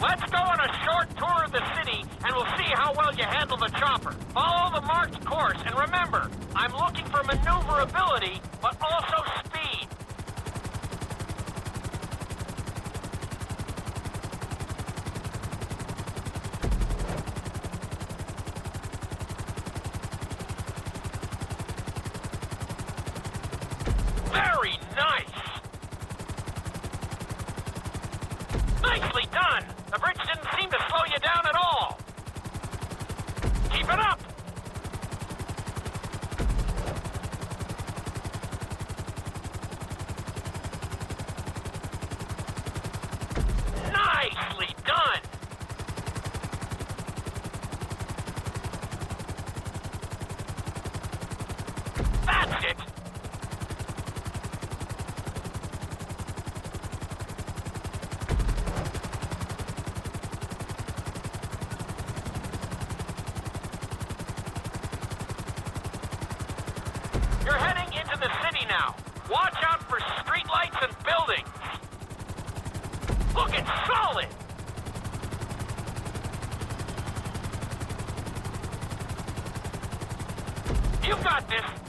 Let's go on a short tour of the city, and we'll see how well you handle the chopper. Follow the marked course, and remember, I'm looking for maneuverability, but also speed. You down at for streetlights and buildings. Looking solid. You got this.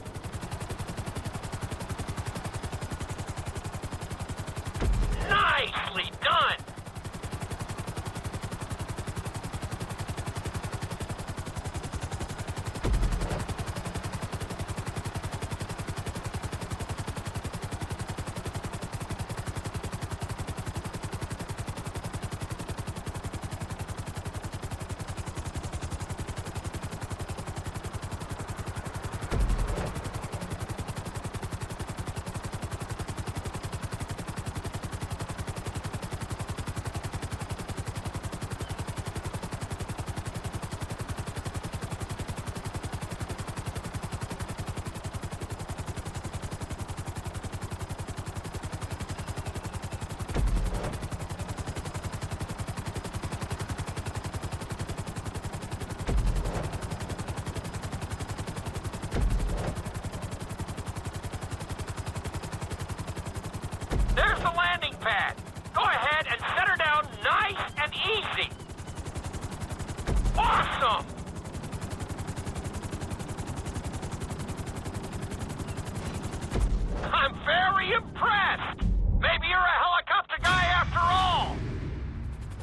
Impressed. Maybe you're a helicopter guy after all.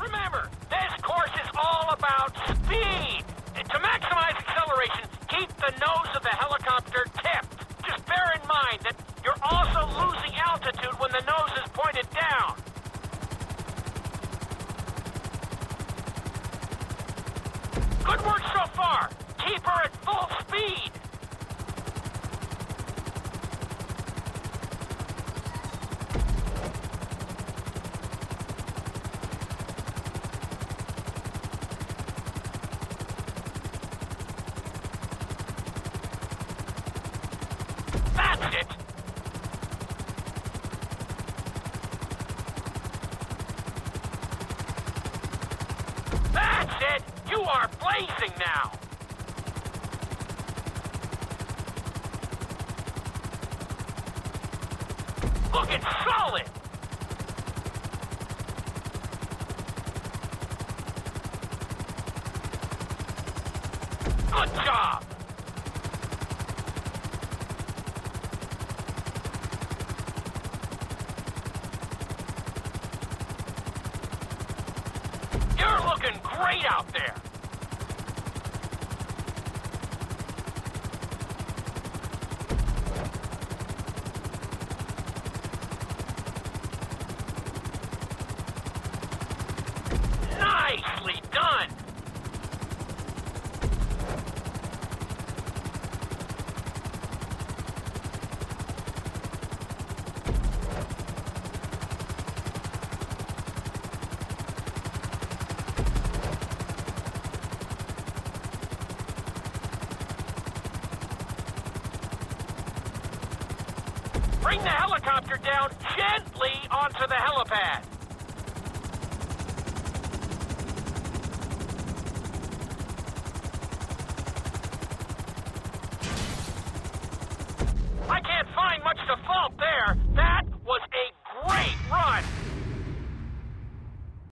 Remember, this course is all about speed. And to maximize acceleration, keep the nose of the helicopter tipped. Just bear in mind that you're also losing altitude when the nose is pointed down. Good work so far. Keep her at full speed. It. You are blazing now. Looking solid. Good job. Great out there. Bring the helicopter down helipad.